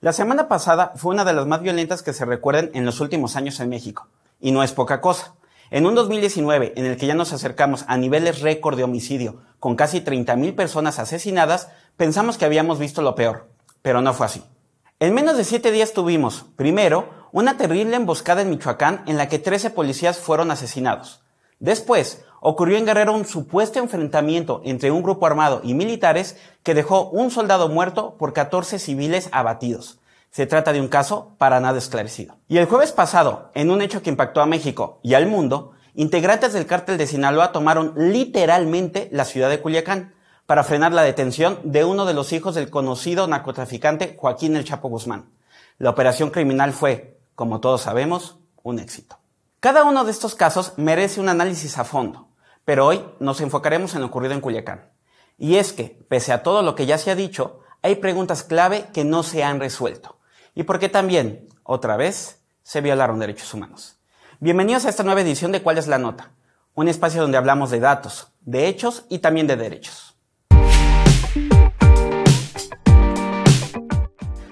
La semana pasada fue una de las más violentas que se recuerden en los últimos años en México. Y no es poca cosa. En un 2019 en el que ya nos acercamos a niveles récord de homicidio, con casi 30.000 personas asesinadas, pensamos que habíamos visto lo peor. Pero no fue así. En menos de siete días tuvimos, primero, una terrible emboscada en Michoacán en la que 13 policías fueron asesinados. Después, ocurrió en Guerrero un supuesto enfrentamiento entre un grupo armado y militares que dejó un soldado muerto por 14 civiles abatidos. Se trata de un caso para nada esclarecido. Y el jueves pasado, en un hecho que impactó a México y al mundo, integrantes del cártel de Sinaloa tomaron literalmente la ciudad de Culiacán para frenar la detención de uno de los hijos del conocido narcotraficante Joaquín El Chapo Guzmán. La operación criminal fue, como todos sabemos, un éxito. Cada uno de estos casos merece un análisis a fondo, pero hoy nos enfocaremos en lo ocurrido en Culiacán. Y es que, pese a todo lo que ya se ha dicho, hay preguntas clave que no se han resuelto. Y porque también, otra vez, se violaron derechos humanos. Bienvenidos a esta nueva edición de ¿Cuál es la nota? Un espacio donde hablamos de datos, de hechos y también de derechos.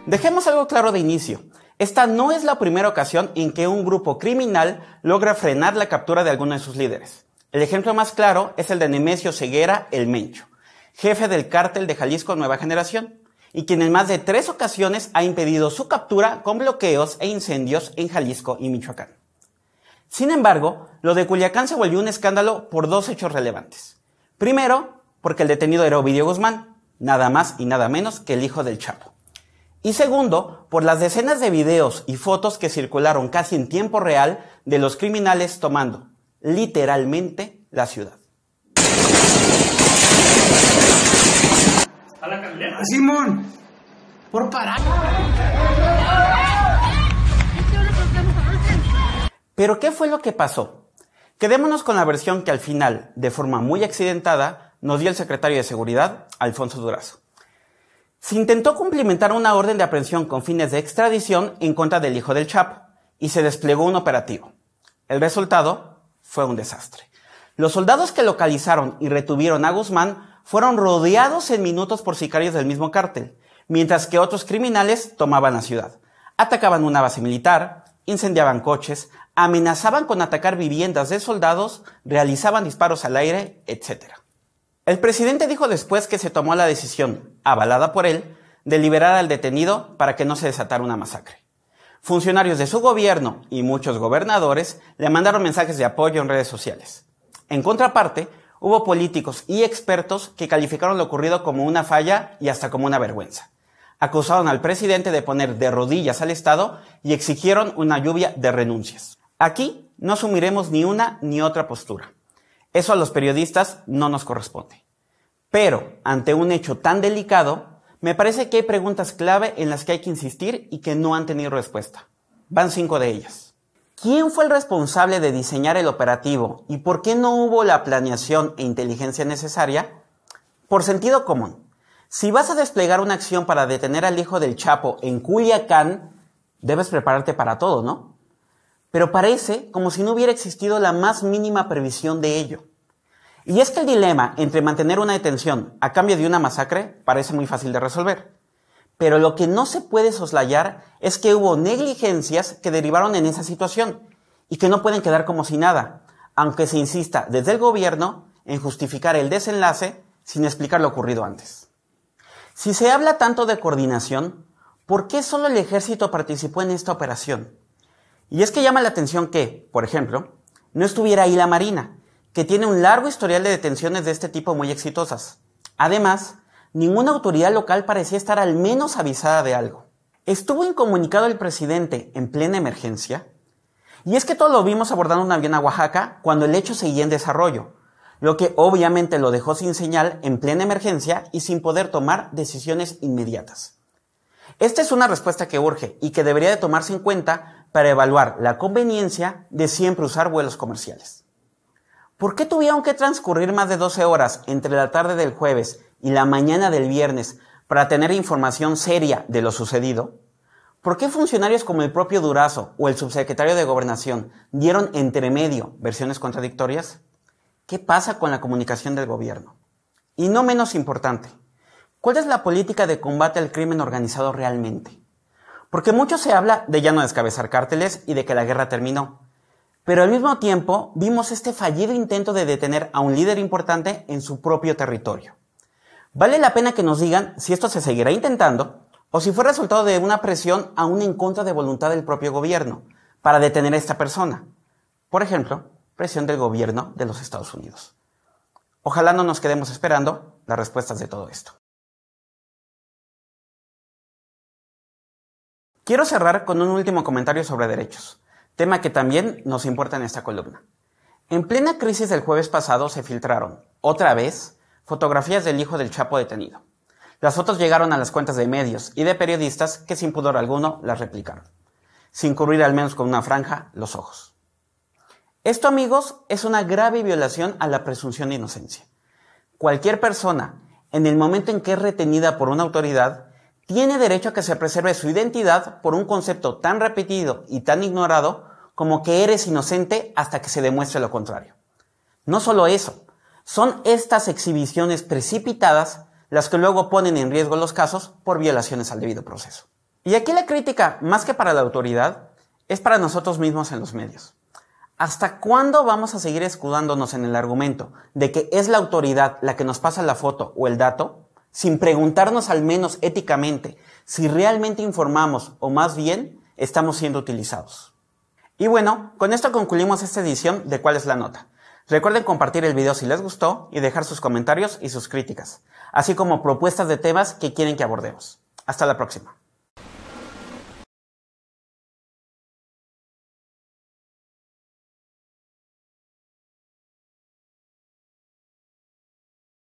Dejemos algo claro de inicio. Esta no es la primera ocasión en que un grupo criminal logra frenar la captura de alguno de sus líderes. El ejemplo más claro es el de Nemesio Ceguera el Mencho, jefe del cártel de Jalisco Nueva Generación, y quien en más de tres ocasiones ha impedido su captura con bloqueos e incendios en Jalisco y Michoacán. Sin embargo, lo de Culiacán se volvió un escándalo por dos hechos relevantes. Primero, porque el detenido era Ovidio Guzmán, nada más y nada menos que el hijo del Chapo. Y segundo, por las decenas de videos y fotos que circularon casi en tiempo real de los criminales tomando, literalmente, la ciudad. Simón, por parar. Pero ¿qué fue lo que pasó? Quedémonos con la versión que al final, de forma muy accidentada, nos dio el secretario de Seguridad, Alfonso Durazo. Se intentó cumplimentar una orden de aprehensión con fines de extradición en contra del hijo del Chapo y se desplegó un operativo. El resultado fue un desastre. Los soldados que localizaron y retuvieron a Guzmán fueron rodeados en minutos por sicarios del mismo cártel, mientras que otros criminales tomaban la ciudad. Atacaban una base militar, incendiaban coches, amenazaban con atacar viviendas de soldados, realizaban disparos al aire, etc. El presidente dijo después que se tomó la decisión, avalada por él, de liberar al detenido para que no se desatara una masacre. Funcionarios de su gobierno y muchos gobernadores le mandaron mensajes de apoyo en redes sociales. En contraparte, hubo políticos y expertos que calificaron lo ocurrido como una falla y hasta como una vergüenza. Acusaron al presidente de poner de rodillas al Estado y exigieron una lluvia de renuncias. Aquí no asumiremos ni una ni otra postura. Eso a los periodistas no nos corresponde. Pero, ante un hecho tan delicado, me parece que hay preguntas clave en las que hay que insistir y que no han tenido respuesta. Van cinco de ellas. ¿Quién fue el responsable de diseñar el operativo y por qué no hubo la planeación e inteligencia necesaria? Por sentido común. Si vas a desplegar una acción para detener al hijo del Chapo en Culiacán, debes prepararte para todo, ¿no? pero parece como si no hubiera existido la más mínima previsión de ello. Y es que el dilema entre mantener una detención a cambio de una masacre parece muy fácil de resolver. Pero lo que no se puede soslayar es que hubo negligencias que derivaron en esa situación y que no pueden quedar como si nada, aunque se insista desde el gobierno en justificar el desenlace sin explicar lo ocurrido antes. Si se habla tanto de coordinación, ¿por qué solo el ejército participó en esta operación? Y es que llama la atención que, por ejemplo, no estuviera ahí la Marina, que tiene un largo historial de detenciones de este tipo muy exitosas. Además, ninguna autoridad local parecía estar al menos avisada de algo. ¿Estuvo incomunicado el presidente en plena emergencia? Y es que todo lo vimos abordando un avión a Oaxaca cuando el hecho seguía en desarrollo, lo que obviamente lo dejó sin señal en plena emergencia y sin poder tomar decisiones inmediatas. Esta es una respuesta que urge y que debería de tomarse en cuenta para evaluar la conveniencia de siempre usar vuelos comerciales. ¿Por qué tuvieron que transcurrir más de 12 horas entre la tarde del jueves y la mañana del viernes para tener información seria de lo sucedido? ¿Por qué funcionarios como el propio Durazo o el subsecretario de Gobernación dieron entre medio versiones contradictorias? ¿Qué pasa con la comunicación del gobierno? Y no menos importante, ¿cuál es la política de combate al crimen organizado realmente? Porque mucho se habla de ya no descabezar cárteles y de que la guerra terminó. Pero al mismo tiempo vimos este fallido intento de detener a un líder importante en su propio territorio. Vale la pena que nos digan si esto se seguirá intentando o si fue resultado de una presión aún en contra de voluntad del propio gobierno para detener a esta persona. Por ejemplo, presión del gobierno de los Estados Unidos. Ojalá no nos quedemos esperando las respuestas de todo esto. Quiero cerrar con un último comentario sobre derechos, tema que también nos importa en esta columna. En plena crisis del jueves pasado se filtraron, otra vez, fotografías del hijo del Chapo detenido. Las fotos llegaron a las cuentas de medios y de periodistas que sin pudor alguno las replicaron, sin cubrir al menos con una franja los ojos. Esto, amigos, es una grave violación a la presunción de inocencia. Cualquier persona, en el momento en que es retenida por una autoridad, tiene derecho a que se preserve su identidad por un concepto tan repetido y tan ignorado como que eres inocente hasta que se demuestre lo contrario. No solo eso, son estas exhibiciones precipitadas las que luego ponen en riesgo los casos por violaciones al debido proceso. Y aquí la crítica, más que para la autoridad, es para nosotros mismos en los medios. ¿Hasta cuándo vamos a seguir escudándonos en el argumento de que es la autoridad la que nos pasa la foto o el dato, sin preguntarnos al menos éticamente si realmente informamos o más bien estamos siendo utilizados? Y bueno, con esto concluimos esta edición de ¿Cuál es la nota? Recuerden compartir el video si les gustó y dejar sus comentarios y sus críticas, así como propuestas de temas que quieren que abordemos. Hasta la próxima.